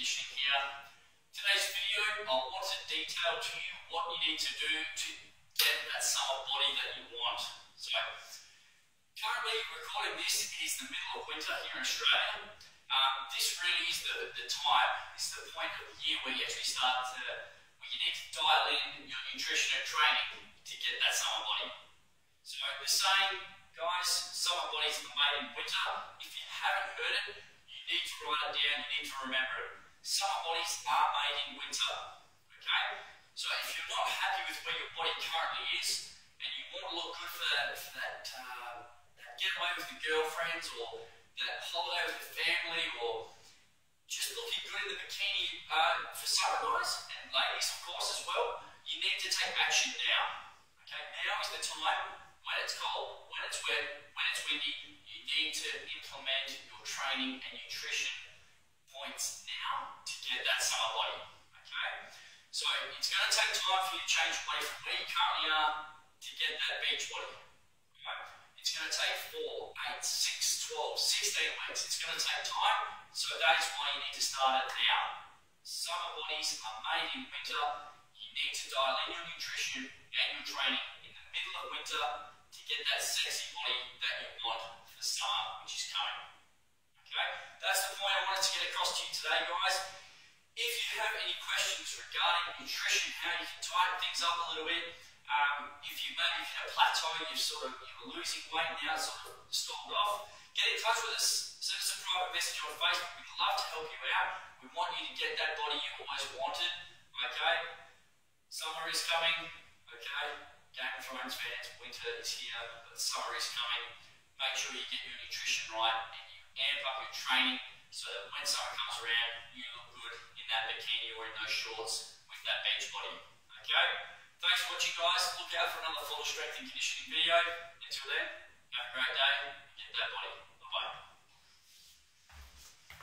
here. Today's video, I want to detail to you what you need to do to get that summer body that you want. So, currently recording this, is the middle of winter here in Australia. Um, this really is the, the time, is the point of the year where you actually start to, where you need to dial in your nutrition and training to get that summer body. So the saying, guys, summer bodies are made in winter. If you haven't heard it, you need to write it down, you need to remember it. Summer bodies are made in winter. Okay? So if you're not happy with where your body currently is, and you want to look good for that, for that, uh, that getaway with your girlfriends, or that holiday with your family, or just looking good in the bikini uh, for summer guys, and ladies of course as well, you need to take action now. Okay, now is the time when it's cold, when it's wet, when it's windy, you need to implement your training and nutrition now to get that summer body. Okay? So it's going to take time for you to change away from where you currently are to get that beach body. Okay? It's going to take 4, 8, 6, 12, 16 weeks. It's going to take time. So that is why you need to start it now. Summer bodies are made in winter. You need to dial in your nutrition and your training in the middle of winter to get that sexy body that you want for summer, which is coming. Okay? That's the point get across to you today, guys. If you have any questions regarding nutrition, how you can tighten things up a little bit, um, if you maybe hit a plateau, you're sort of you're losing weight now, sort of stalled off, get in touch with us. Send us a private message on Facebook. We'd love to help you out. We want you to get that body you always wanted. Okay? Summer is coming. Okay? Game of Thrones fans, winter is here, but summer is coming. Make sure you get your nutrition right and you amp up your training so that when summer comes around, you look good in that bikini or in those shorts with that beach body. Okay? Thanks for watching, guys. Look out for another Fulla strength and conditioning video. Until then, have a great day.